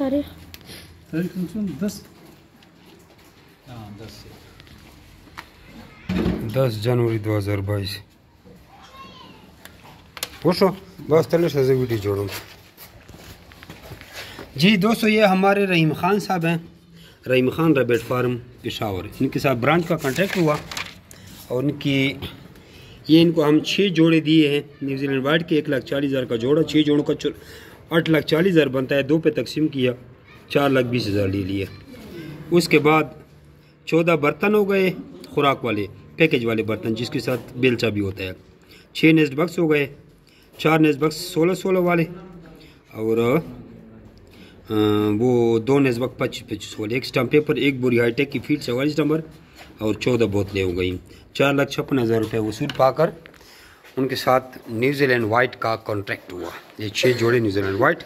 तारीख तारीख कम से कम दस। दस जनवरी दो हज़ार बाईस। पूछो बस तले से वीडियो जोड़ो। जी दोस्तों ये हमारे रहीम खान साहब हैं। Rahim Khan rabbit farm Peshawar. इनके साथ ब्रांच का कॉन्ट्रैक्ट हुआ और इनकी ये इनको हम छः जोड़े दिए हैं। न्यूजीलैंड वाइड के एक लाख चालीस हज़ार का जोड़ा छः जोड़ों का आठ लाख चालीस हज़ार बनता है, दो पे तकसीम किया, चार लाख बीस हज़ार ले लिया उसके बाद चौदह बर्तन हो गए, खुराक वाले, पैकेज वाले बर्तन, जिसके साथ बेलचा भी होता है। छः नेस्ट बक्स हो गए, चार नेस्ट बक्स, सोलह सोलह वाले। और वो दो नेस्ट बक्स पच्चीस पच्चीस वाले, एक स्टम्प पेपर, एक बोरी हाईटेक की फ़ील्ड चवालीस नंबर और चौदह बोतलें हो गई। चार लाख छप्पन हज़ार रुपये वसूल पाकर उनके साथ न्यूजीलैंड वाइट का कॉन्ट्रैक्ट हुआ। ये छः जोड़े न्यूजीलैंड वाइट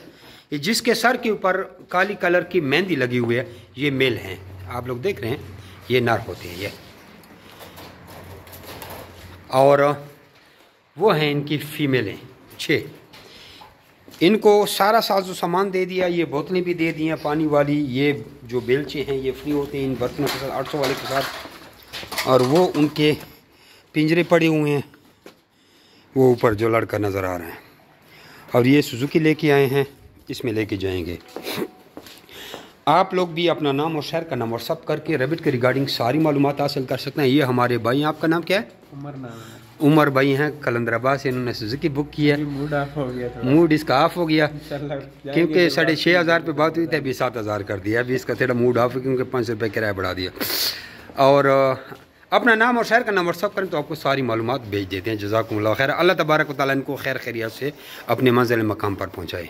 ये जिसके सर के ऊपर काली कलर की मेहंदी लगी हुई है, ये मेल हैं। आप लोग देख रहे हैं, ये नर होते हैं, ये। और, वो हैं इनकी फीमेलें छः इनको सारा साजो सामान दे दिया, ये बोतलें भी दे दी हैं पानी वाली, ये जो बेलचे हैं, ये फ्री होते हैं इन बर्तनों के साथ, आठ सौ वाले के साथ। और वो उनके पिंजरे पड़े हुए हैं। वो ऊपर जो लड़का नज़र आ रहे हैं। और ये सुजुकी लेके आए हैं इसमें लेके जाएँगे। आप लोग भी अपना नाम और शहर का नाम व्हाट्सअप करके रेबिट के रिगार्डिंग सारी मालूम हासिल कर सकते हैं। ये हमारे भाई हैं। आपका नाम क्या है? उमर नाम उमर भाई हैं कलंदराबाद से इन्होंने सुजुकी बुक की है। मूड ऑफ़ हो गया मूड इसका ऑफ़ हो गया। क्योंकि साढ़े छः हज़ार पे बात हुई थी अभी सात हज़ार कर दिया। अभी इसका थोड़ा मूड ऑफ़ है क्योंकि पाँच सौ रुपये किराया बढ़ा दिया। और अपना नाम और शहर का नाम व्हाट्सअप करें तो आपको सारी मालूम भेज देते हैं। जजाकुम खैर। अल्लाह तबारक तैन को खैर खैरियत से अपने मंजिल मकाम पर पहुँचाए।